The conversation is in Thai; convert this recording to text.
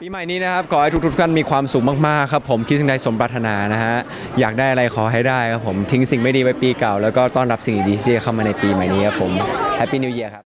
ปีใหม่นี้นะครับขอให้ทุกๆท่านมีความสุขมากๆครับผมคิดสิ่งใดสมปรารถนานะฮะอยากได้อะไรขอให้ได้ครับผมทิ้งสิ่งไม่ดีไว้ปีเก่า แล้วก็ต้อนรับสิ่งดีๆที่จะเข้ามาในปีใหม่นี้ครับผมแฮปปี้นิวเยียร์ครับ